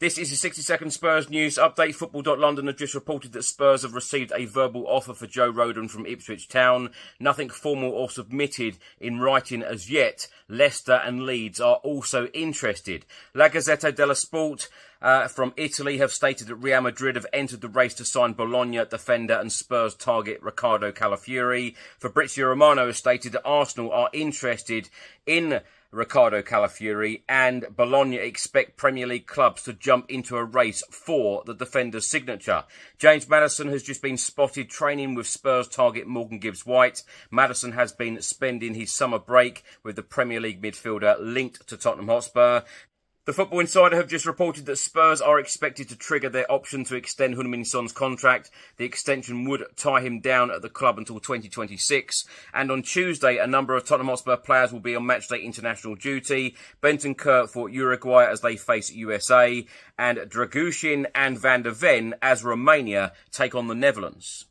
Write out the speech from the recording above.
This is the 60 second Spurs news update. Football.London have just reported that Spurs have received a verbal offer for Joe Rodon from Ipswich Town. Nothing formal or submitted in writing as yet. Leicester and Leeds are also interested. La Gazzetta dello Sport uh, from Italy have stated that Real Madrid have entered the race to sign Bologna defender and Spurs target Ricardo Calafiori. Fabrizio Romano has stated that Arsenal are interested in Ricardo Calafiori and Bologna expect Premier League clubs to jump into a race for the defender's signature. James Maddison has just been spotted training with Spurs target Morgan Gibbs White. Madison has been spending his summer break with the Premier League midfielder linked to Tottenham Hotspur. The Football Insider have just reported that Spurs are expected to trigger their option to extend Heung-min Son's contract. The extension would tie him down at the club until 2026. And on Tuesday, a number of Tottenham Hotspur players will be on matchday international duty. Benton Bentancur for Uruguay as they face USA, and Dragusin and Van der Ven as Romania take on the Netherlands.